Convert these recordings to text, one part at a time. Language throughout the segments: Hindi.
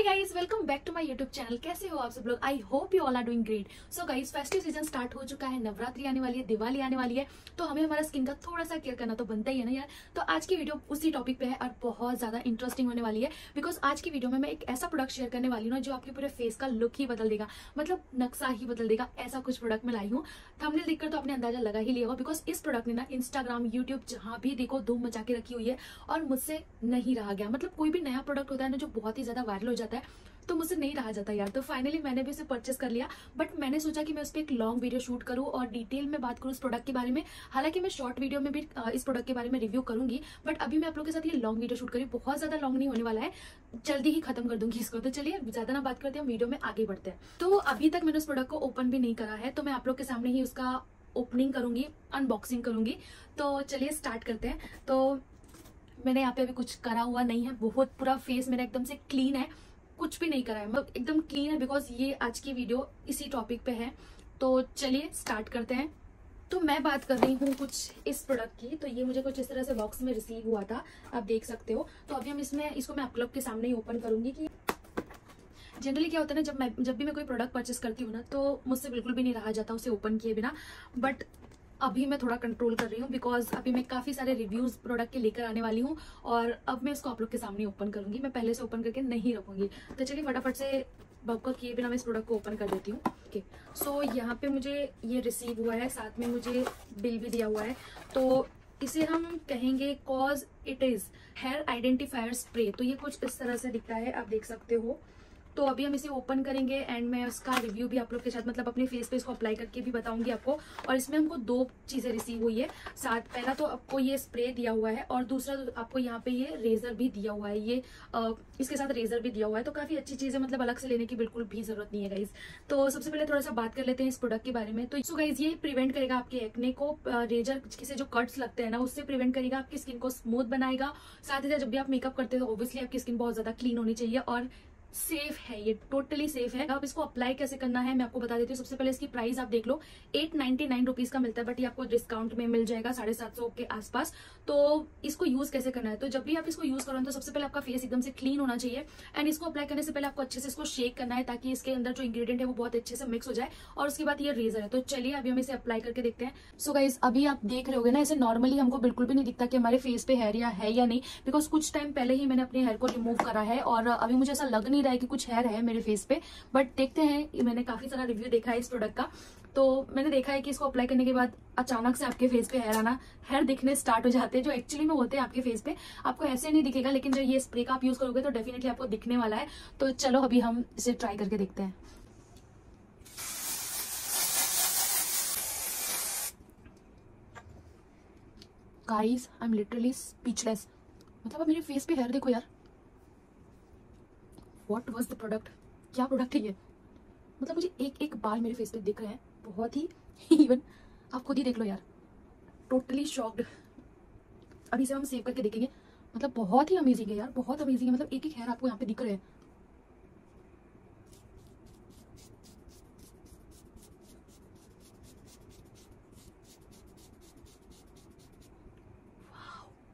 Hi guys welcome back to my YouTube channel कैसे हो आप सब लोग? I hope you all are doing great so guys festive season start हो चुका है, नवरात्रि आने वाली है, दिवाली आने वाली है तो हमें हमारा स्किन का थोड़ा सा केयर करना तो बनता ही है ना यार। तो आज की वीडियो उसी टॉपिक पे है और बहुत ज़्यादा इंटरेस्टिंग होने वाली है बिकॉज़ आज की वीडियो में मैं एक ऐसा प्रोडक्ट शेयर करने वाली हूँ जो आपके पूरे फेस का लुक ही बदल देगा मतलब नक्शा ही बदल देगा, ऐसा कुछ प्रोडक्ट मैं लाई हूँ। थंबनेल देखकर तो आपने अंदाज़ा लगा ही लिया होगा बिकॉज़ इस प्रोडक्ट ने ना इंस्टाग्राम यूट्यूब जहाँ भी देखो, धूम मचा के रखी हुई है, और मुझसे नहीं रहा गया। मतलब कोई भी नया प्रोडक्ट होता है ना, जो बहुत ही ज़्यादा वायरल हो जाता है तो मुझसे नहीं रहा जाता यार। तो फाइनली मैंने भी उसे परचेस कर लिया बट मैंने सोचा कि मैं उस पर एक लॉन्ग वीडियो शूट करूँ और डिटेल में बात करूँ उस प्रोडक्ट के बारे में। हालाँकि मैं शॉर्ट वीडियो में भी इस प्रोडक्ट के बारे में रिव्यू करूँगी बट अभी मैं आप लोगों के साथ ये लॉन्ग वीडियो शूट करी, बहुत ज़्यादा लॉन्ग नहीं होने वाला है। जल्दी ही खत्म कर दूँगी इसको। तो चलिए ज़्यादा ना बात करते हैं वीडियो में आगे बढ़ते हैं। तो अभी तक मैंने उस प्रोडक्ट को ओपन भी नहीं करा है तो मैं आप लोग के सामने ही उसका ओपनिंग करूँगी अनबॉक्सिंग करूँगी। तो चलिए स्टार्ट करते हैं। तो मैंने यहाँ पे अभी कुछ करा हुआ नहीं है, बहुत पूरा फेस मेरा एकदम से क्लीन है। कुछ भी नहीं करा है। मतलब एकदम क्लीन है बिकॉज़ ये आज की वीडियो इसी टॉपिक पे है। तो चलिए स्टार्ट करते हैं। तो मैं बात कर रही हूँ कुछ इस प्रोडक्ट की। तो ये मुझे कुछ इस तरह से बॉक्स में रिसीव हुआ था। आप देख सकते हो। तो अभी हम इसमें, इसको मैं आप लोग के सामने ही ओपन करूँगी कि जनरली क्या होता है ना, जब मैं, जब भी मैं कोई प्रोडक्ट परचेस करती हूँ ना तो मुझसे बिल्कुल भी नहीं रहा जाता उसे ओपन किए बिना। बट अभी मैं थोड़ा कंट्रोल कर रही हूँ बिकॉज़ अभी मैं काफ़ी सारे रिव्यूज़ प्रोडक्ट के लेकर आने वाली हूँ और अब मैं इसको आप लोग के सामने ओपन करूँगी। मैं पहले से ओपन करके नहीं रखूँगी। तो चलिए फटाफट से बबका किए बिना मैं इस प्रोडक्ट को ओपन कर देती हूँ। ओके सो यहाँ पे मुझे ये रिसीव हुआ है, साथ में मुझे बिल भी दिया हुआ है। तो इसे हम कहेंगे cause it is hair identifier spray तो ये कुछ इस तरह से दिखता है, आप देख सकते हो। तो अभी हम इसे ओपन करेंगे एंड मैं उसका रिव्यू भी आप लोग के साथ मतलब अपने फेस पे इसको अप्लाई करके भी बताऊँगी आपको। और इसमें हमको दो चीज़ें रिसीव हुई है। साथ पहला तो आपको ये स्प्रे दिया हुआ है और दूसरा तो आपको यहाँ पे ये रेजर भी दिया हुआ है। ये आ, इसके साथ रेजर भी दिया हुआ है। तो काफ़ी अच्छी चीज़ है मतलब अलग से लेने की बिल्कुल भी ज़रूरत नहीं है गाइज़ तो सबसे पहले थोड़ा सा बात कर लेते हैं इस प्रोडक्ट के बारे में। तो सो गाइज़ ये प्रिवेंट करेगा आपके एक्ने को रेजर से जो कट्स लगते हैं ना उससे प्रिवेंट करेगा आपकी स्किन को स्मूथ बनाएगा। साथ ही साथ जब भी आप मेकअप करते हो ऑब्वियसली आपकी स्किन बहुत ज़्यादा क्लीन होनी चाहिए और सेफ़ है, ये टोटली सेफ़ है। आप इसको अप्लाई कैसे करना है, मैं आपको बता देती हूँ। सबसे पहले इसकी प्राइस आप देख लो। एट नाइनटी नाइन रुपीज़ का मिलता है बट ये आपको डिस्काउंट में मिल जाएगा, साढ़े सात सौ के आसपास। तो इसको यूज़ कैसे करना है? तो जब भी आप इसको यूज़ करो तो सबसे पहले आपका फेस एकदम से क्लीन होना चाहिए। एंड इसको अप्लाई करने से पहले आपको अच्छे से इसको शेक करना है, ताकि इसके अंदर जो इंग्रीडियंट है, वो बहुत अच्छे से मिक्स हो जाए। और उसके बाद ये रेजर है। तो चलिए, अभी हम इसे अप्लाई करके देखते हैं। सो गाइज़ अभी आप देख रहे हो ना इसे नॉर्मली हमको बिल्कुल भी नहीं दिखता कि हमारे फेस पे हेयर या है या नहीं। बिकॉज़ कुछ टाइम पहले ही मैंने अपने हेयर को रिमूव करा है, और अभी मुझे ऐसा लग नहीं रहा है कि कुछ हेयर है मेरे फेस पे बट देखते हैं। मैंने काफ़ी सारा रिव्यू देखा है इस प्रोडक्ट का। तो मैंने देखा है कि इसको अप्लाई करने के बाद अचानक से आपके फेस पे हेयर आना हेयर दिखने स्टार्ट हो जाते हैं, जो एक्चुअली में होते हैं आपके फेस पे। आपको ऐसे नहीं दिखेगा, लेकिन जो ये स्प्रे का आप यूज़ करोगे तो डेफिनेटली आपको दिखने वाला है। तो चलो अभी हम इसे ट्राई करके देखते हैं। Guys I am literally speechless मतलब अब मेरे फेस पे हेयर देखो यार। वॉट वॉज़ द प्रोडक्ट क्या प्रोडक्ट है ये? मतलब मुझे एक एक बाल मेरे फेस पे दिख रहे हैं। बहुत ही इवन आप खुद ही देख लो यार। टोटली शॉक्ड अभी से हम सेव करके देखेंगे। मतलब बहुत ही अमेजिंग है यार। बहुत अमेजिंग है। मतलब एक एक हेयर आपको यहाँ पे दिख रहे हैं।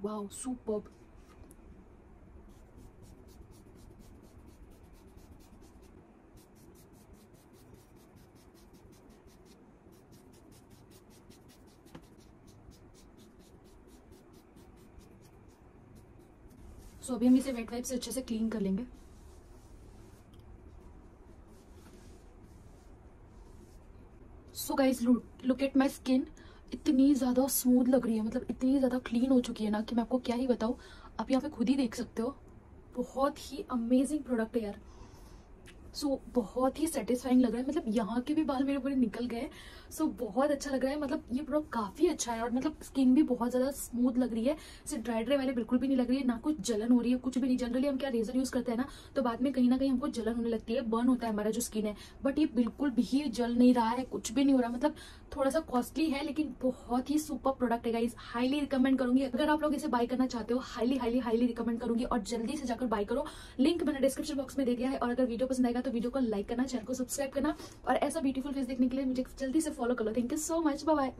वाओ सुपर्ब सो अभी हम इसे वेट वाइप से अच्छे से क्लीन कर लेंगे। So guys look at my skin इतनी ज़्यादा स्मूथ लग रही है मतलब इतनी ज़्यादा क्लीन हो चुकी है ना कि मैं आपको क्या ही बताऊँ। आप यहाँ पे खुद ही देख सकते हो। बहुत ही अमेजिंग प्रोडक्ट है यार। सो so, बहुत ही सेटिस्फाइंग लग रहा है। मतलब यहाँ के भी बाल मेरे पूरे निकल गए। सो so, बहुत अच्छा लग रहा है। मतलब ये प्रोडक्ट काफ़ी अच्छा है और मतलब स्किन भी बहुत ज़्यादा स्मूथ लग रही है। इसे ड्राई ड्राई वाले बिल्कुल भी नहीं लग रही है। ना कुछ जलन हो रही है कुछ भी नहीं। जनरली हम क्या रेजर यूज़ करते हैं ना तो बाद में कहीं ना कहीं हमको जलन होने लगती है। बर्न होता है हमारा जो स्किन है। बट ये बिल्कुल भी जल नहीं रहा है। कुछ भी नहीं हो रहा। मतलब थोड़ा सा कॉस्टली है, लेकिन बहुत ही सुपर प्रोडक्ट है गाइज़ हाईली रिकमेंड करूँगी। अगर आप लोग इसे बाय करना चाहते हो हाईली हाईली हाईली रिकमेंड करूँगी और जल्दी से जाकर बाय करो। लिंक मैंने डिस्क्रिप्शन बॉक्स में दे दिया है और अगर वीडियो पसंद आएगा तो वीडियो को लाइक करना चैनल को सब्सक्राइब करना और ऐसा ब्यूटीफुल फेस देखने के लिए मुझे जल्दी से फॉलो करो thank you so much bye